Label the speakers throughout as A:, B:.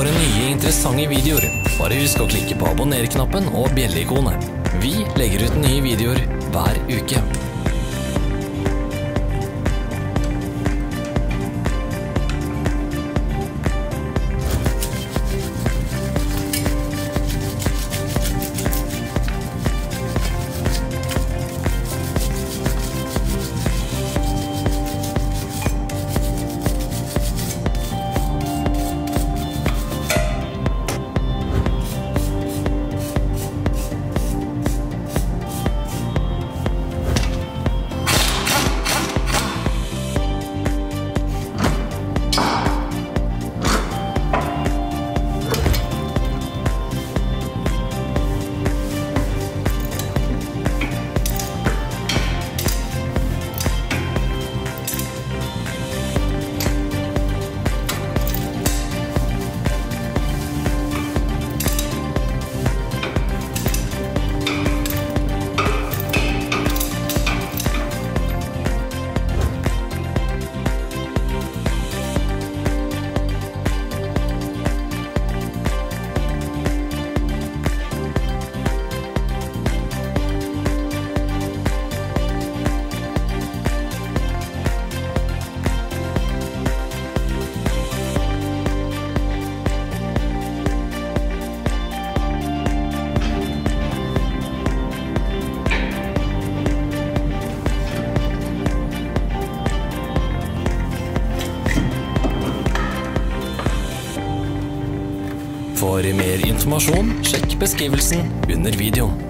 A: Våre nye interessante videoer. Bare husk å klikke på abonner-knappen og bjelleikonet. Vi legger ut nye videoer hver uke. Informasjon, sjekk beskrivelsen under videoen.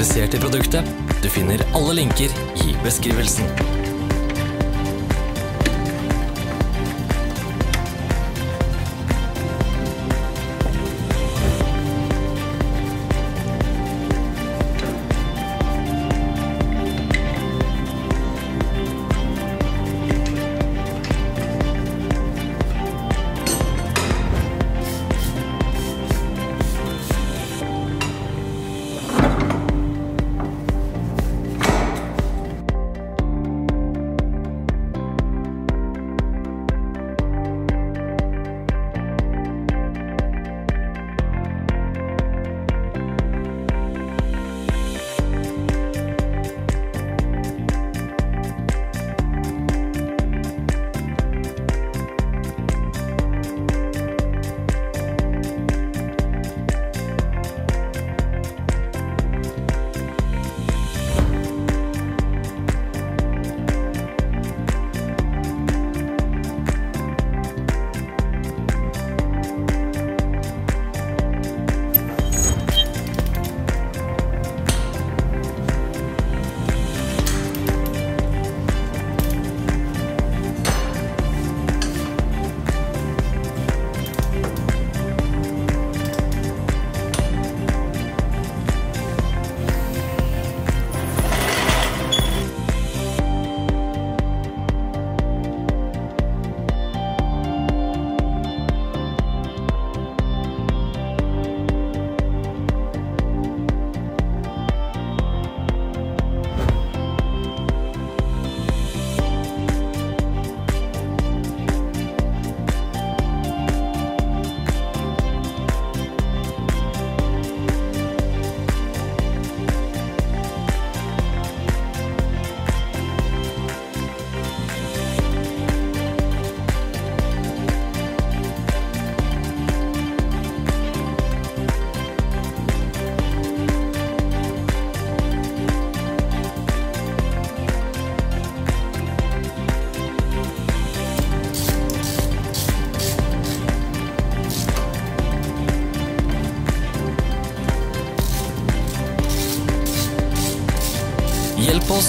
A: Interessert i produktet? Du finner alle linker i beskrivelsen.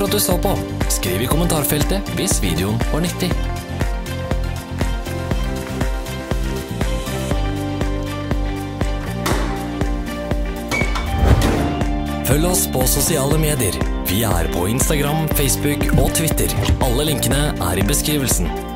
A: For at du så på. Skriv i kommentarfeltet hvis videoen var nyttig. Følg oss på sosiale medier. Vi er på Instagram, Facebook og Twitter. Alle linkene er i beskrivelsen.